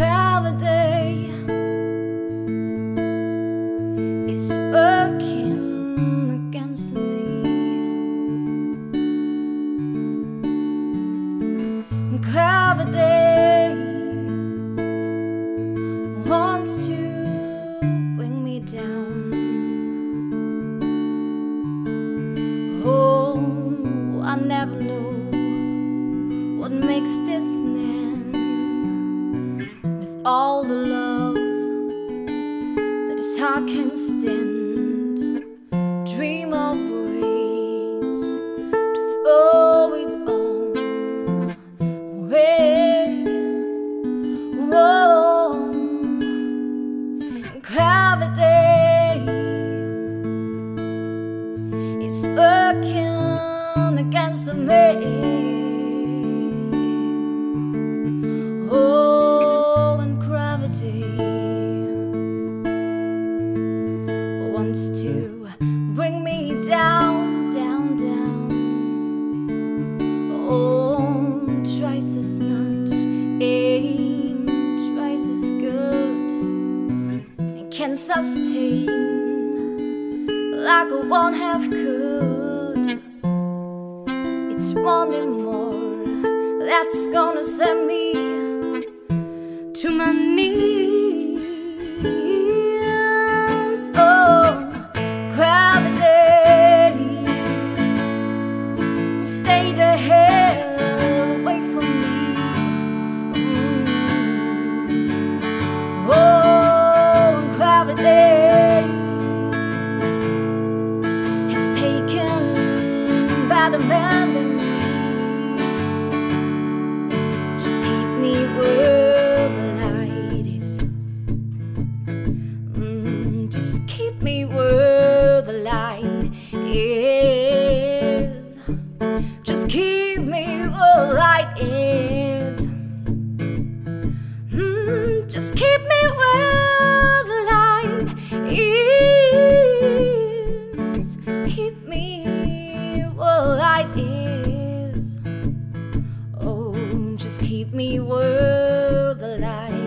have a day is working against me. And have a day wants to bring me down. Oh, I never know. Heart can stand. Dream of ways to throw it all away. Whoa, gravity is working against me. Sustain like a one half could. It's wanting more that's gonna send me to my knees. not. Mm, just keep me where the light is. Just keep me where the light is. Just keep me where the light is. me world alive.